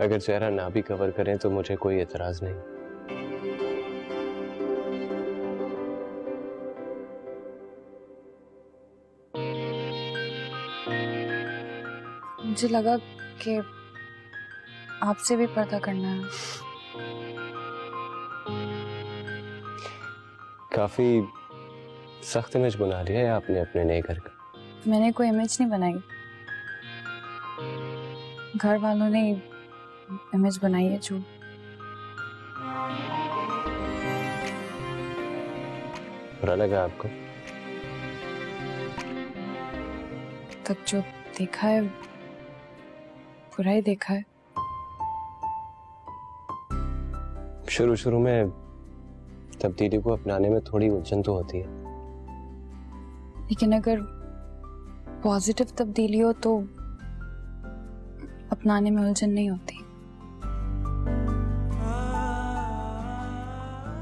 اگر چہرہ نہ بھی کور کریں تو مجھے کوئی اعتراض نہیں۔ مجھے لگا کہ آپ سے بھی پردہ کرنا ہے۔ کافی سخت امیج بنا لیا ہے آپ نے اپنے نئے گھر کا۔ میں نے کوئی امیج نہیں بنائی۔ گھر والوں نے امیج بنائی ہے جو۔ برا لگا آپ کو؟ تک جو دیکھا ہے برا ہی دیکھا ہے۔ شروع شروع میں تبدیلی کو اپنانے میں تھوڑی الجھن تو ہوتی ہے۔ لیکن اگر پازیٹیو تبدیلی ہو تو اپنانے میں الجھن نہیں ہوتی۔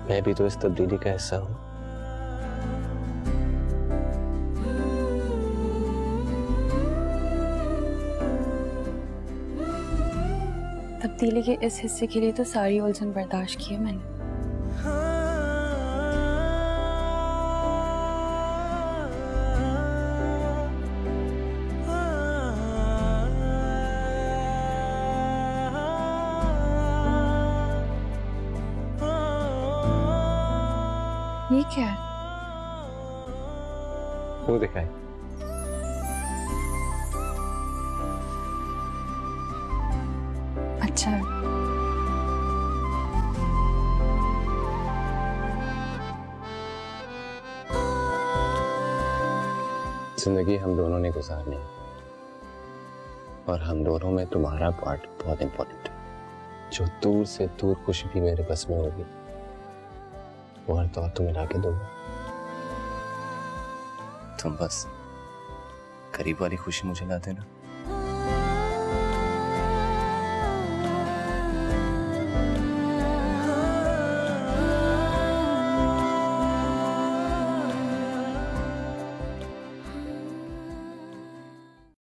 میں بھی تو اس تبدیلی کا حصہ ہوں۔ تبدیلی کے اس حصے کے لیے تو ساری الجھن برداشت کی ہے میں نے۔ یہ کیا ہے وہ دکھائے اچھا زندگی ہم دونوں نے گزارنی ہے اور ہم دونوں میں تمہارا پارٹ بہت امپورٹنٹ ہے جو دور سے دور خوشی بھی میرے بس میں ہوگی تو ہر طور لا کے دوں گا تم بس قریب والی خوشی مجھے لا دینا۔